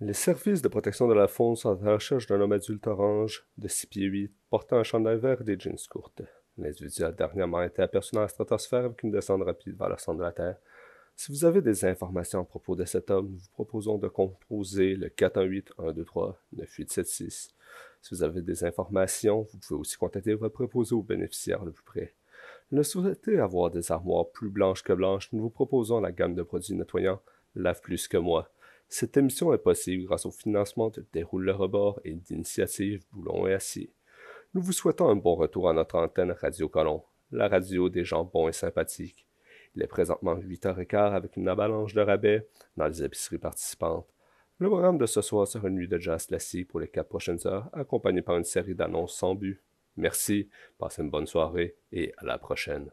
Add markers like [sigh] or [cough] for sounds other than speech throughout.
Les services de protection de la faune sont à la recherche d'un homme adulte orange de 6 pieds 8, portant un chandail vert et des jeans courtes. L'individu a dernièrement été aperçu dans la stratosphère avec une descente rapide vers le centre de la Terre. Si vous avez des informations à propos de cet homme, nous vous proposons de composer le 418-123-9876. Si vous avez des informations, vous pouvez aussi contacter votre préposé ou bénéficiaire le plus près. Ne souhaitez avoir des armoires plus blanches que blanches, nous vous proposons la gamme de produits nettoyants Lave plus que moi. Cette émission est possible grâce au financement de Déroule le rebord et d'initiatives Boulon et Acier. Nous vous souhaitons un bon retour à notre antenne Radio Colon, la radio des gens bons et sympathiques. Il est présentement 8h15 avec une avalanche de rabais dans les épiceries participantes. Le programme de ce soir sera une nuit de jazz classique pour les quatre prochaines heures, accompagné par une série d'annonces sans but. Merci, passez une bonne soirée et à la prochaine.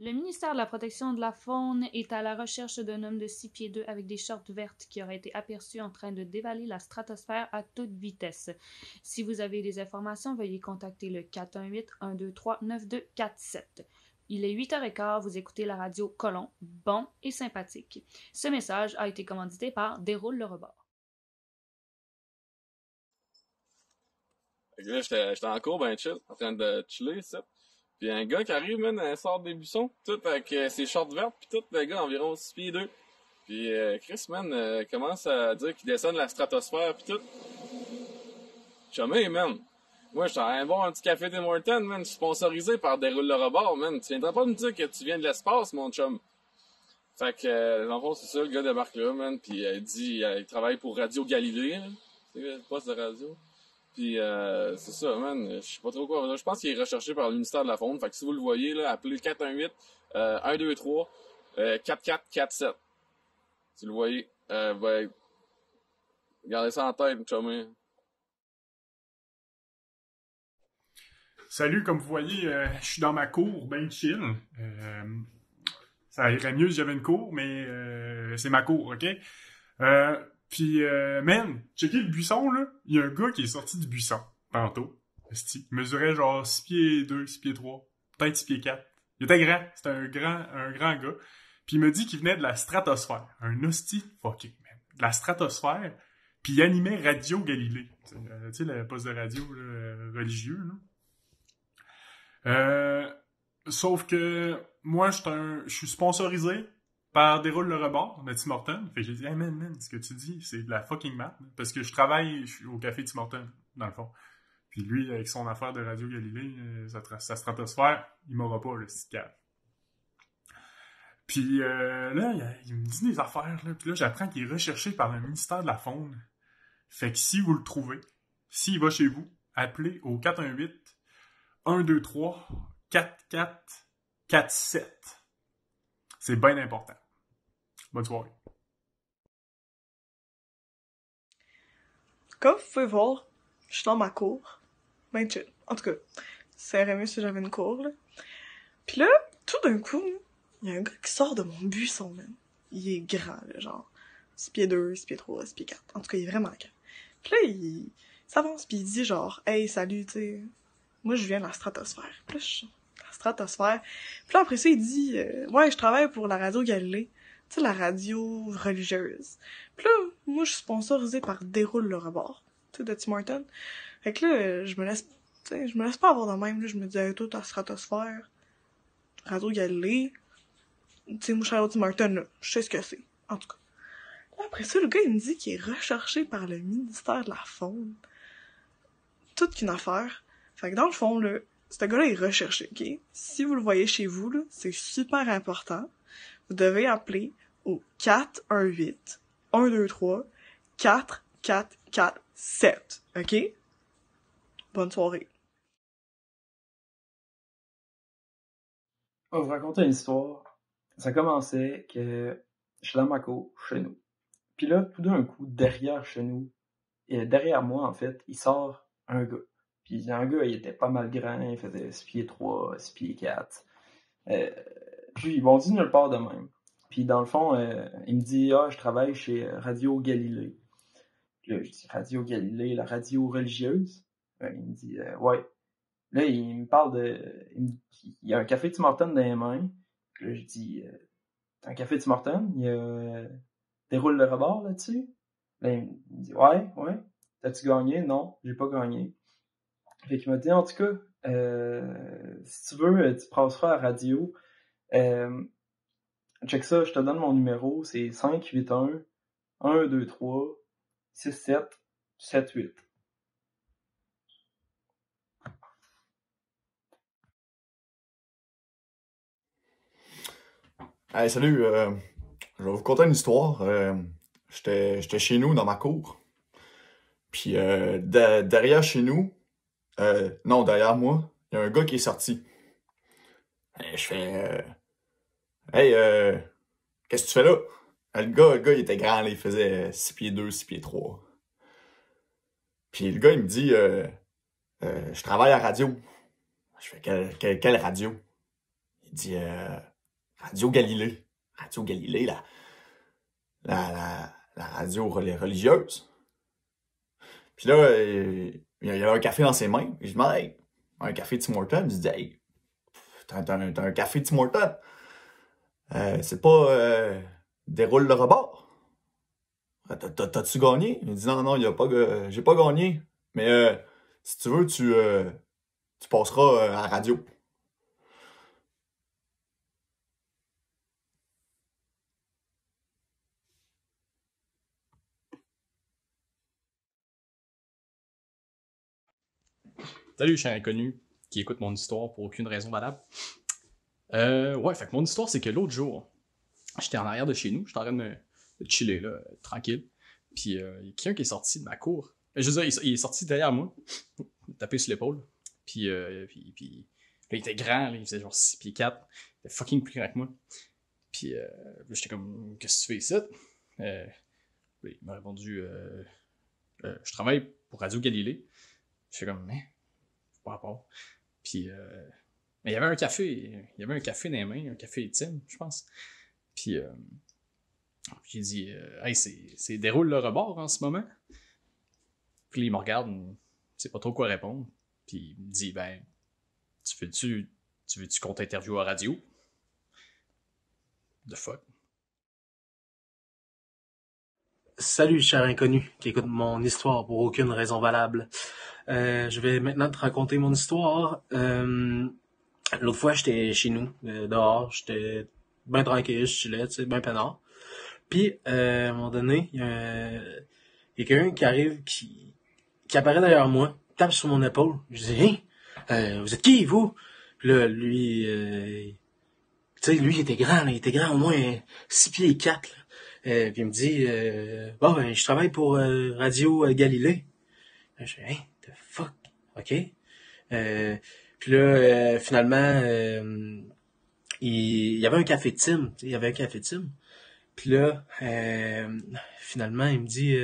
Le ministère de la Protection de la Faune est à la recherche d'un homme de six pieds 2 avec des shorts vertes qui aurait été aperçu en train de dévaler la stratosphère à toute vitesse. Si vous avez des informations, veuillez contacter le 418-123-9247. Il est 8h15, vous écoutez la radio Colon, bon et sympathique. Ce message a été commandité par Déroule le rebord. J'étais en cours, ben chill, en train de chiller, ça. Puis un gars qui arrive, man, sort des buissons, tout avec euh, ses shorts vertes, puis tout, le gars environ 6 pieds 2. Puis euh, Chris, man, euh, commence à dire qu'il descend de la stratosphère, puis tout. Chumé, man. Moi, train de boire un petit café Tim Hortons, man, sponsorisé par Déroule le rebord, man. Tu viendras pas me dire que tu viens de l'espace, mon chum. Fait que, euh, dans le fond, c'est ça, le gars débarque là, man, puis il dit, il travaille pour Radio Galilée, c'est le poste de radio. Puis euh, c'est ça, man. Je sais pas trop quoi. Je pense qu'il est recherché par le ministère de la Faune. Fait que si vous le voyez, là, appelez 418 euh, 123 euh, 4447. Si vous le voyez, euh, gardez ça en tête, chumé. Salut, comme vous voyez, je suis dans ma cour, ben chill. Ça irait mieux si j'avais une cour, mais c'est ma cour, ok? Puis, euh, man, checkez le buisson, là. Il y a un gars qui est sorti du buisson, tantôt. Il mesurait genre 6 pieds 2, 6 pieds 3, peut-être 6 pieds 4. Il était grand, c'était un grand, un grand gars. Puis il m'a dit qu'il venait de la stratosphère. Un hostie fucking, man. De la stratosphère. Puis il animait Radio Galilée. Tu sais, euh, tu sais, le poste de radio là, religieux, là. Euh, sauf que moi, je suis sponsorisé par Déroule le rebord de Tim Hortons. Fait que j'ai dit, hey man, man, ce que tu dis, c'est de la fucking map. Parce que je travaille au café Tim Hortons, dans le fond. Puis lui, avec son affaire de Radio Galilée, euh, sa, tra- sa stratosphère, il m'aura pas, le petit. Puis euh, là, il, me dit des affaires. Puis là, j'apprends qu'il est recherché par le ministère de la Faune. Fait que si vous le trouvez, s'il va chez vous, appelez au 418 123 4447. C'est bien important. Bonne soirée. Comme vous pouvez voir, je suis dans ma cour. Ben chill. En tout cas, ça irait mieux si j'avais une cour, là. Puis là, tout d'un coup, il y a un gars qui sort de mon buisson, man. Il est grand, genre 6 pieds 2, 6 pieds 3, 6 pieds 4. En tout cas, il est vraiment grand. Puis là, il s'avance puis il dit genre « Hey, salut, tu sais, moi je viens de la stratosphère. » Puis là, je suis la stratosphère. Puis là, après ça, il dit euh, Ouais, je travaille pour la radio Galilée. » La radio religieuse. Puis là, moi, je suis sponsorisée par Déroule le rebord, tu sais, de Tim Hortons. Fait que là, je me laisse, je me laisse pas avoir de même, là. Je me dis, hey, toi, ta stratosphère, Radio Galilée. Tu sais, moi, je suis au Tim Hortons, là. Je sais ce que c'est. En tout cas. Après ça, le gars, il me dit qu'il est recherché par le ministère de la Faune. Toute qu'une affaire. Fait que dans le fond, là, ce gars-là est recherché, ok? Si vous le voyez chez vous, là, c'est super important. Vous devez appeler au 418 123 4 4 4 7. OK? Bonne soirée. On va vous raconter une histoire. Ça commençait que je suis dans ma cour, chez nous. Puis là, tout d'un coup, derrière chez nous, et derrière moi, en fait, il sort un gars. Puis un gars, il était pas mal grand, il faisait 6 pieds 3, 6 pieds 4. Euh, puis on dit nulle part de même. Puis dans le fond, euh, il me dit Ah, je travaille chez Radio Galilée. Puis là, je dis Radio Galilée, la radio religieuse? Euh, il me dit euh, Ouais. Là, il me parle de. Il, me- y a un café Tim Hortons dans les mains. Puis là, je dis euh, T'as un café Tim Hortons Il y a. déroule le rebord là-dessus? Là, il me dit, ouais, ouais. T'as-tu gagné? Non, j'ai pas gagné. Fait qu'il m'a dit, en tout cas, euh, si tu veux, tu passeras à radio. Euh, check ça, je te donne mon numéro, c'est 581 123 67 78. Hey, salut, euh, je vais vous conter une histoire. Euh, J'étais chez nous dans ma cour. Puis euh, de- derrière chez nous, euh, non, derrière moi, il y a un gars qui est sorti. Je fais Hey, euh, qu'est-ce que tu fais là? Euh, Le gars, le gars, il était grand, là, il faisait 6 pieds 2, 6 pieds 3. Puis le gars, il me dit euh, Euh, Je travaille à radio. Je fais quelle, radio? Il dit Radio Galilée. Radio Galilée, la, la, la, radio reli- religieuse. Puis là, il avait un café dans ses mains. Je lui demande, hey, un café Tim Hortons? Il dit, hey, t'as, un, un café Tim Hortons? Euh, c'est pas euh, déroule le rebord? T'as- T'as-tu gagné? Il dit, non, non, j'ai pas gagné. Mais euh, si tu veux, tu, euh, tu passeras euh, à la radio. Salut, cher inconnu qui écoute mon histoire pour aucune raison valable. Euh, ouais, fait que mon histoire, c'est que l'autre jour, j'étais en arrière de chez nous, j'étais en train de chiller, là, euh, tranquille. Puis, euh, il y a quelqu'un qui est sorti de ma cour. Euh, Je veux dire, il, est sorti derrière moi, [laughs] tapé sur l'épaule. Puis, puis, puis, là, il était grand, là, il faisait genre 6 pieds 4. Il était fucking plus grand que moi. Puis, j'étais comme, qu'est-ce que tu fais ici? Il m'a répondu, je travaille pour Radio Galilée. J'étais comme, mais, pas rapport. Puis, mais il y avait un café, il y avait un café dans les mains, un café Tim, je pense. Puis, euh, j'ai dit, euh, hey, c'est, c'est déroule le rebord en ce moment. Puis il me regarde, sait pas trop quoi répondre. Puis il me dit, ben, tu veux-tu, tu veux-tu qu'on t'interviewe à radio? The fuck? Salut, cher inconnu, qui écoute mon histoire pour aucune raison valable. Euh, je vais maintenant te raconter mon histoire. Euh, L'autre fois, j'étais chez nous, euh, dehors, j'étais bien tranquille, je chillais, tu sais, bien peinard. Puis, euh, à un moment donné, il y a, quelqu'un qui arrive, qui, qui apparaît derrière moi, tape sur mon épaule. Je dis, hey, euh, vous êtes qui, vous? Puis là, lui, euh, tu sais, lui, il était grand, là, il était grand, au moins 6 pieds 4, là. Euh, puis il me dit, euh, bon, ben, je travaille pour euh, Radio euh, Galilée. Là, je dis, hein, the fuck, ok. Puis là, euh, finalement, euh, il, y avait un café tu sais, il y avait un café. Puis là, euh, finalement, il me dit,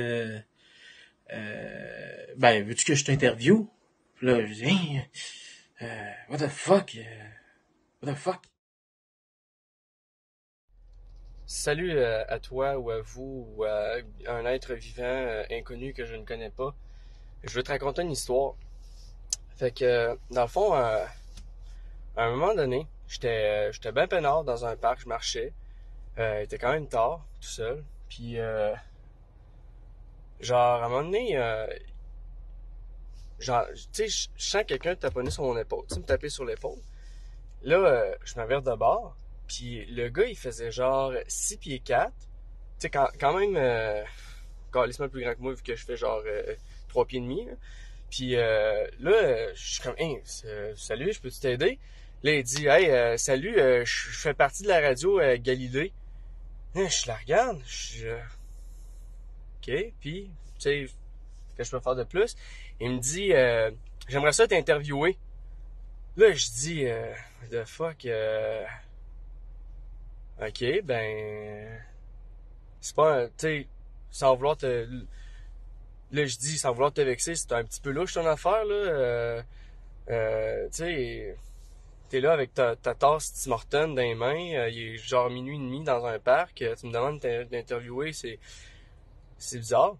ben, veux-tu que je t'interviewe? Puis là, je dis, hein, what the fuck, what the fuck? Salut à toi ou à vous ou à un être vivant inconnu que je ne connais pas. Je veux te raconter une histoire. Fait que, dans le fond, euh, à un moment donné, j'étais euh, j'étais bien peinard dans un parc, je marchais. Euh, il était quand même tard, tout seul. Puis, genre, à un moment donné, genre, tu sais, je sens quelqu'un taponner sur mon épaule, tu me taper sur l'épaule. Là, je m'avère de bord. Puis le gars, il faisait genre 6 pieds 4. Tu sais, quand, quand même, euh, plus grand que moi, vu que je fais genre euh, 3 pieds et demi. Puis euh, là, euh, je suis comme, c'est- salut, je peux t'aider? Là, il dit, hey, euh, salut, euh, je fais partie de la radio euh, Galilée. Je la regarde, je euh, OK, puis, tu sais, qu'est-ce que je peux faire de plus? Il me dit, euh, j'aimerais ça t'interviewer. Là, je dis, euh, the fuck, euh, OK, ben. C'est pas. Tu sais, sans vouloir te. Là, je dis, sans vouloir te vexer, c'est un petit peu louche ton affaire, là. Euh, euh, tu sais, t'es là avec ta, ta tasse Tim Hortons dans les mains, euh, il est genre minuit et demi dans un parc, tu me demandes d'in- d'interviewer, c'est. C'est bizarre.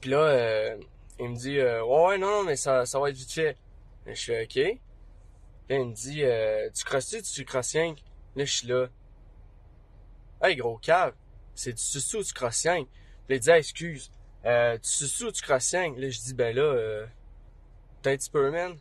Puis là, euh, il me dit, ouais, ouais, non, mais ça, ça va être vite fait. Je fais, OK. Là, il me dit, tu crosses-tu, tu crosses? Là, je suis là. Hey, gros cave. c'est tu suces ou tu crossiennes? Puis là, il dit, excuse, euh, tu suces ou tu crossiennes? Là, je dis, ben là, euh, peut-être tu peux, man.